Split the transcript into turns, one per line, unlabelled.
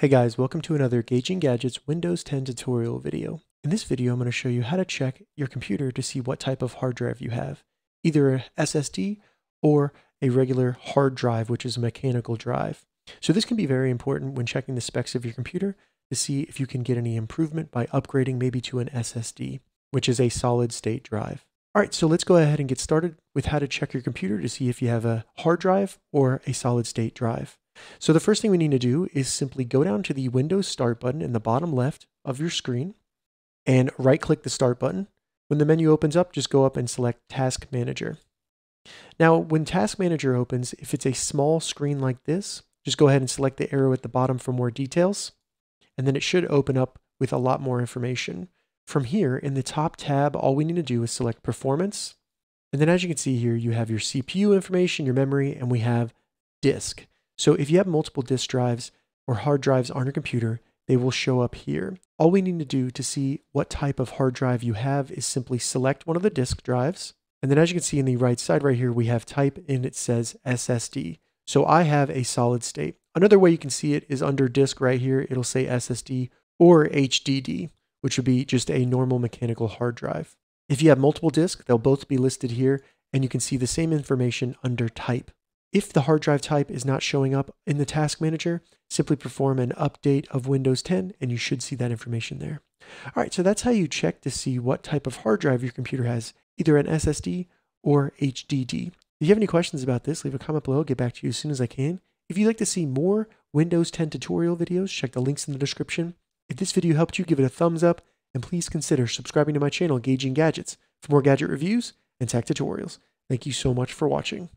Hey guys, welcome to another Gauging Gadgets Windows 10 tutorial video. In this video, I'm going to show you how to check your computer to see what type of hard drive you have, either a SSD or a regular hard drive, which is a mechanical drive. So this can be very important when checking the specs of your computer to see if you can get any improvement by upgrading maybe to an SSD, which is a solid state drive. All right, so let's go ahead and get started with how to check your computer to see if you have a hard drive or a solid state drive. So the first thing we need to do is simply go down to the Windows Start button in the bottom left of your screen and right click the Start button. When the menu opens up, just go up and select Task Manager. Now, when Task Manager opens, if it's a small screen like this, just go ahead and select the arrow at the bottom for more details, and then it should open up with a lot more information. From here, in the top tab, all we need to do is select Performance, and then as you can see here, you have your CPU information, your memory, and we have disk. So if you have multiple disk drives or hard drives on your computer, they will show up here. All we need to do to see what type of hard drive you have is simply select one of the disk drives. And then as you can see in the right side right here, we have type and it says SSD. So I have a solid state. Another way you can see it is under disk right here. It'll say SSD or HDD, which would be just a normal mechanical hard drive. If you have multiple disks, they'll both be listed here and you can see the same information under type. If the hard drive type is not showing up in the task manager, simply perform an update of Windows 10 and you should see that information there. All right, so that's how you check to see what type of hard drive your computer has, either an SSD or HDD. If you have any questions about this, leave a comment below. I'll get back to you as soon as I can. If you'd like to see more Windows 10 tutorial videos, check the links in the description. If this video helped you, give it a thumbs up, and please consider subscribing to my channel, Gauging Gadgets, for more gadget reviews and tech tutorials. Thank you so much for watching.